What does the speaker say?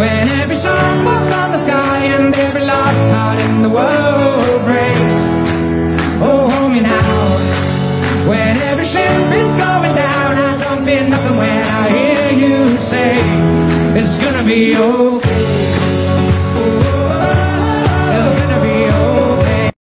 When every song falls from the sky And every lost heart in the world breaks Oh, hold me now. When every ship is going down I don't fear nothing when I hear you say It's gonna be okay.